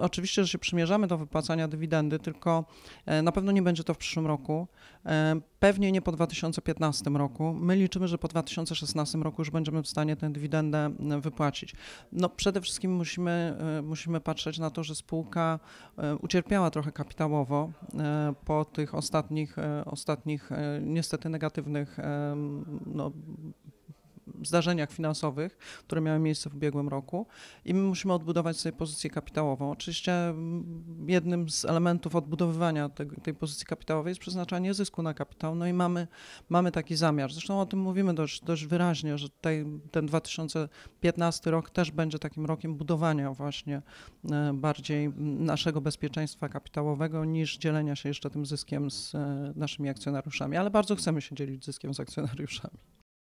Oczywiście, że się przymierzamy do wypłacania dywidendy, tylko e, na pewno nie będzie to w przyszłym roku. E, Pewnie nie po 2015 roku. My liczymy, że po 2016 roku już będziemy w stanie tę dywidendę e, wypłacić. No, przede wszystkim musimy, musimy patrzeć na to, że spółka ucierpiała trochę kapitałowo po tych ostatnich, ostatnich niestety negatywnych no, zdarzeniach finansowych, które miały miejsce w ubiegłym roku i my musimy odbudować sobie pozycję kapitałową. Oczywiście mm, jednym z elementów odbudowywania tego, tej pozycji kapitałowej jest przeznaczanie zysku na kapitał, no i mamy, mamy taki zamiar. Zresztą o tym mówimy dość, dość wyraźnie, że tutaj ten 2015 rok też będzie takim rokiem budowania właśnie e, bardziej naszego bezpieczeństwa kapitałowego niż dzielenia się jeszcze tym zyskiem z e, naszymi akcjonariuszami, ale bardzo chcemy się dzielić zyskiem z akcjonariuszami.